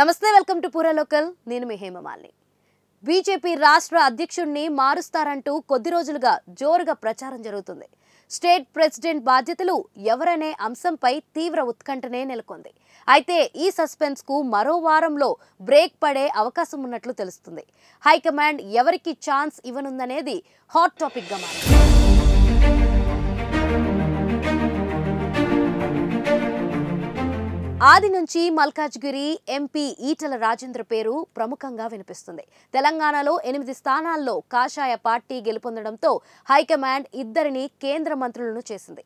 నమస్తే welcome to పూరా local. నేను మీ హేమమాలిని. బీజేపీ రాష్ట్ర అధ్యక్షుడిని మారుస్తారంటూ కొద్ది రోజులుగా జోరుగా ప్రచారం జరుగుతుంది. స్టేట్ ప్రెసిడెంట్ బాధ్యతలు ఎవరనే అంశంపై తీవ్ర ఉత్కంఠనే నెలకొంది. అయితే ఈ సస్పెన్స్కు మరో వారంలో బ్రేక్ పడే అవకాశం ఉన్నట్లు తెలుస్తుంది. హైకమాండ్ ఎవరికి ఛాన్స్ ఇవ్వనుందనేది హాట్ టాపిక్గా మారింది. ఆది నుంచి మల్కాజ్గిరి ఎంపీ ఈటల రాజేంద్ర పేరు ప్రముఖంగా వినిపిస్తుంది. తెలంగాణలో ఎనిమిది స్థానాల్లో కాషాయ పార్టీ గెలుపొందడంతో హైకమాండ్ ఇద్దరిని కేంద్ర మంత్రులను చేసింది.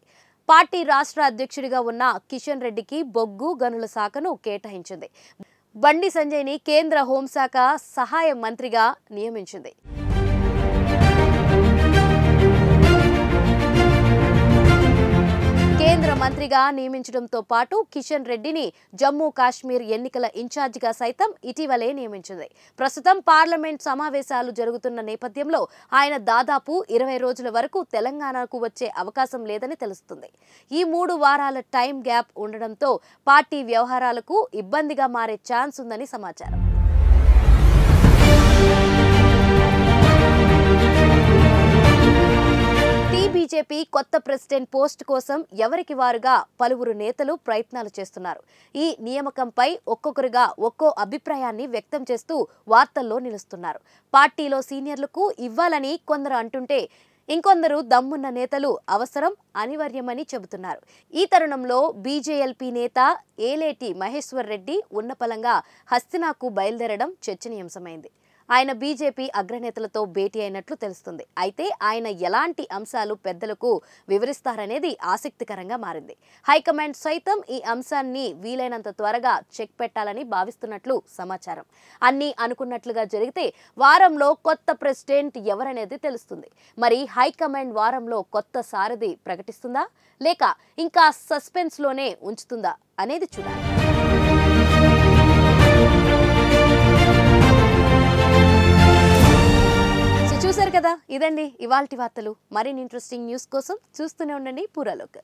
పార్టీ రాష్ట్ర అధ్యక్షుడిగా ఉన్న కిషన్ రెడ్డికి బొగ్గు గనుల శాఖను కేటాయించింది. బండి సంజయ్ని కేంద్ర హోంశాఖ సహాయ మంత్రిగా నియమించింది. మంత్రిగా నియమించడంతో పాటు కిషన్ రెడ్డిని జమ్మూ కాశ్మీర్ ఎన్నికల ఇన్ఛార్జిగా సైతం ఇటీవలే నియమించింది. ప్రస్తుతం పార్లమెంట్ సమావేశాలు జరుగుతున్న నేపథ్యంలో ఆయన దాదాపు ఇరవై రోజుల వరకు తెలంగాణకు వచ్చే అవకాశం లేదని తెలుస్తుంది. ఈ మూడు వారాల టైం గ్యాప్ ఉండడంతో పార్టీ వ్యవహారాలకు ఇబ్బందిగా మారే ఛాన్స్ ఉందని సమాచారం. బీజేపీ కొత్త ప్రెసిడెంట్ పోస్ట్ కోసం ఎవరికి వారుగా పలువురు నేతలు ప్రయత్నాలు చేస్తున్నారు. ఈ నియామకంపై ఒక్కొక్కరుగా ఒక్కో అభిప్రాయాన్ని వ్యక్తం చేస్తూ వార్తల్లో నిలుస్తున్నారు. పార్టీలో సీనియర్లకు ఇవ్వాలని కొందరు అంటుంటే ఇంకొందరు దమ్మున్న నేతలు అవసరం అనివార్యమని చెబుతున్నారు. ఈ తరుణంలో బీజేఎల్పీ నేత ఏలేటి మహేశ్వర్ రెడ్డి ఉన్నపలంగా హస్తినాకు బయలుదేరడం చర్చనీయాంశమైంది. ఆయన బీజేపీ అగ్రనేతలతో భేటీ అయినట్లు తెలుస్తుంది. అయితే ఆయన ఎలాంటి అంశాలు పెద్దలకు వివరిస్తారనేది ఆసక్తికరంగా మారింది. హైకమాండ్ సైతం ఈ అంశాన్ని వీలైనంత త్వరగా చెక్ పెట్టాలని భావిస్తున్నట్లు సమాచారం. అన్నీ అనుకున్నట్లుగా జరిగితే వారంలో కొత్త ప్రెసిడెంట్ ఎవరనేది తెలుస్తుంది. మరి హైకమాండ్ వారంలో కొత్త సారథి ప్రకటిస్తుందా? లేక ఇంకా సస్పెన్స్లోనే ఉంచుతుందా? అనేది చూడాలి. చూశారు కదా? ఇదండి ఇవాల్టి వార్తలు. మరిన్ని ఇంట్రెస్టింగ్ న్యూస్ కోసం చూస్తూనే ఉండండి పూరాలోక్.